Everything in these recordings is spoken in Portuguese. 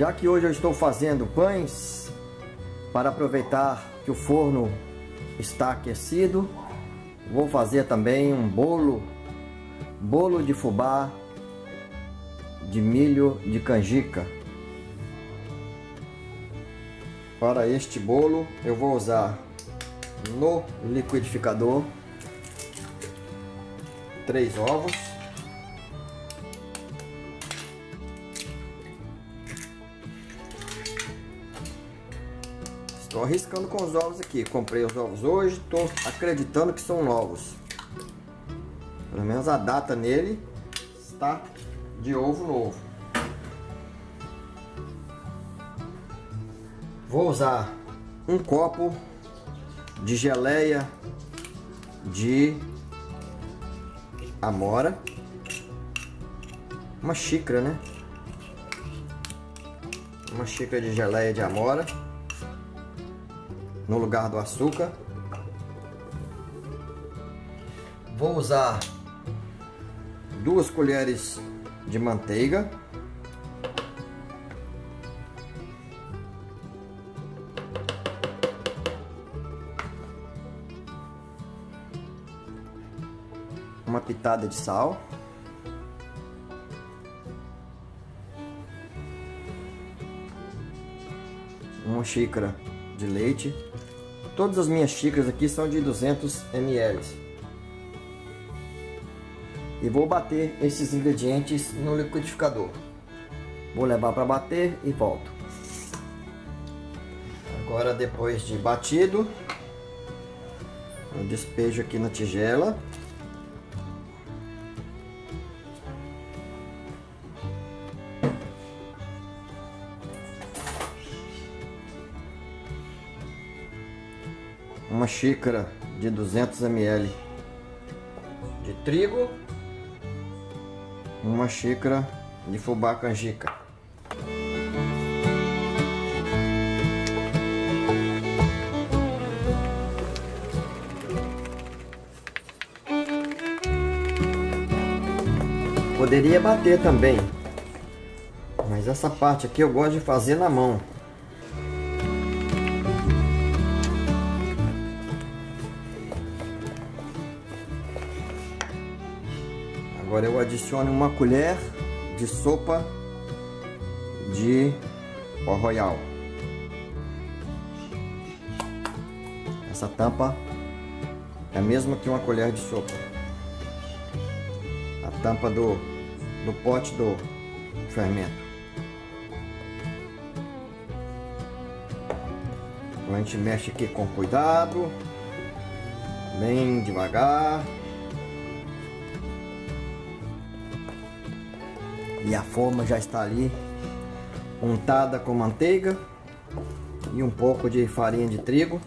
Já que hoje eu estou fazendo pães, para aproveitar que o forno está aquecido, vou fazer também um bolo, bolo de fubá de milho de canjica. Para este bolo eu vou usar no liquidificador três ovos Estou arriscando com os ovos aqui. Comprei os ovos hoje, estou acreditando que são novos. Pelo menos a data nele está de ovo novo. Vou usar um copo de geleia de amora. Uma xícara, né? Uma xícara de geleia de amora no lugar do açúcar. Vou usar duas colheres de manteiga. Uma pitada de sal. Uma xícara de leite. Todas as minhas xícaras aqui são de 200 ml. E vou bater esses ingredientes no liquidificador. Vou levar para bater e volto. Agora depois de batido, eu despejo aqui na tigela. Uma xícara de 200 ml de trigo, uma xícara de fubá canjica. Poderia bater também, mas essa parte aqui eu gosto de fazer na mão. Agora eu adiciono uma colher de sopa de pó royal. Essa tampa é a mesma que uma colher de sopa. A tampa do, do pote do fermento. Então a gente mexe aqui com cuidado, bem devagar. E a forma já está ali untada com manteiga e um pouco de farinha de trigo.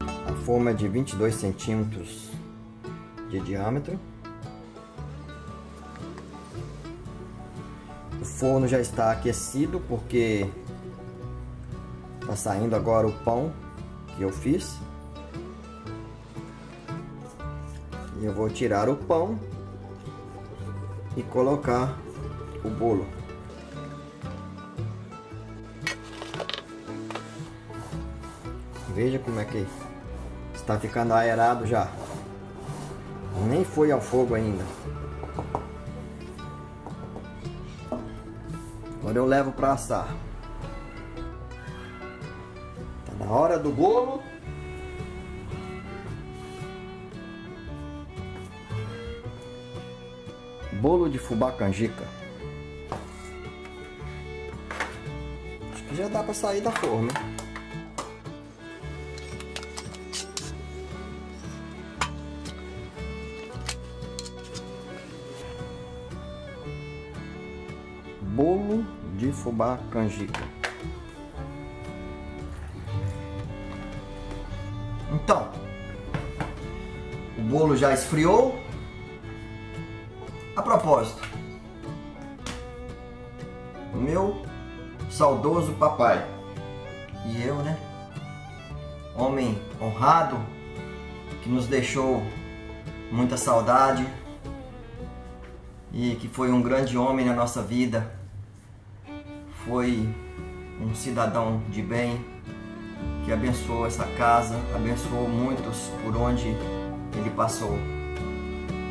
A forma é de 22 centímetros de diâmetro. O forno já está aquecido porque está saindo agora o pão que eu fiz. Eu vou tirar o pão e colocar o bolo. Veja como é que está ficando aerado já. Nem foi ao fogo ainda. Agora eu levo para assar. Tá na hora do bolo. Bolo de fubá canjica. Acho que já dá para sair da forma. Bolo de fubá canjica. Então, o bolo já esfriou. A propósito, o meu saudoso papai e eu, né? Homem honrado que nos deixou muita saudade e que foi um grande homem na nossa vida. Foi um cidadão de bem que abençoou essa casa, abençoou muitos por onde ele passou.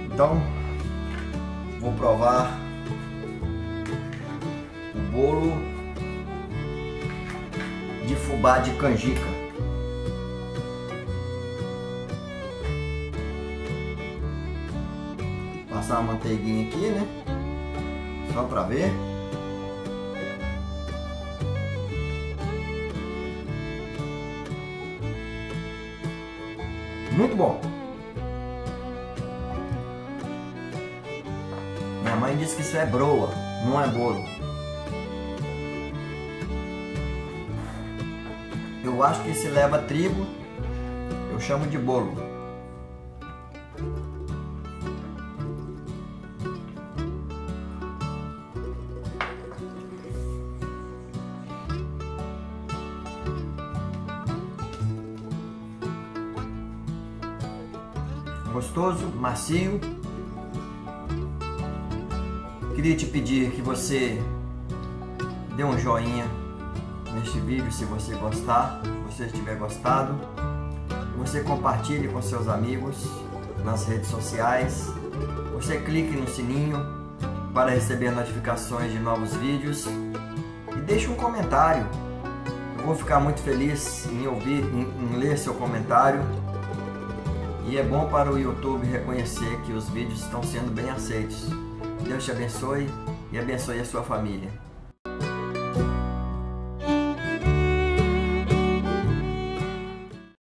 Então, vou provar o bolo de fubá de canjica. Passar uma manteiguinha aqui, né? Só para ver. Muito bom. Mãe disse que isso é broa, não é bolo. Eu acho que se leva trigo, eu chamo de bolo. gostoso, macio. Queria te pedir que você dê um joinha neste vídeo se você gostar, se você tiver gostado. Você compartilhe com seus amigos nas redes sociais. Você clique no sininho para receber notificações de novos vídeos e deixe um comentário. Eu vou ficar muito feliz em ouvir, em, em ler seu comentário e é bom para o YouTube reconhecer que os vídeos estão sendo bem aceitos. Deus te abençoe e abençoe a sua família.